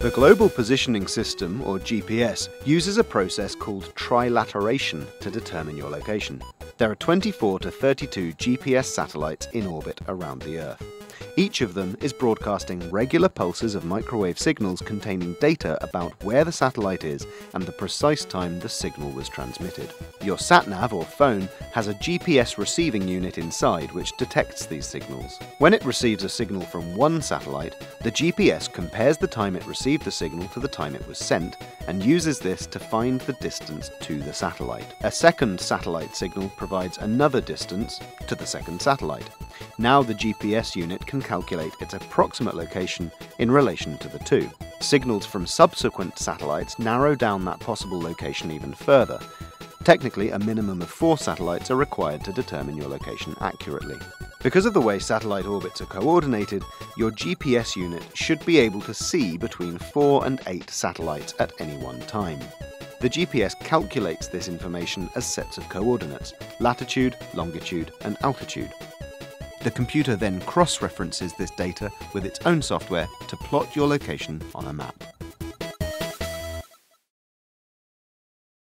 The Global Positioning System, or GPS, uses a process called trilateration to determine your location. There are 24 to 32 GPS satellites in orbit around the Earth. Each of them is broadcasting regular pulses of microwave signals containing data about where the satellite is and the precise time the signal was transmitted. Your satnav or phone has a GPS receiving unit inside which detects these signals. When it receives a signal from one satellite, the GPS compares the time it received the signal to the time it was sent and uses this to find the distance to the satellite. A second satellite signal provides another distance to the second satellite. Now the GPS unit can calculate its approximate location in relation to the two. Signals from subsequent satellites narrow down that possible location even further. Technically, a minimum of four satellites are required to determine your location accurately. Because of the way satellite orbits are coordinated, your GPS unit should be able to see between four and eight satellites at any one time. The GPS calculates this information as sets of coordinates latitude, longitude, and altitude. The computer then cross references this data with its own software to plot your location on a map.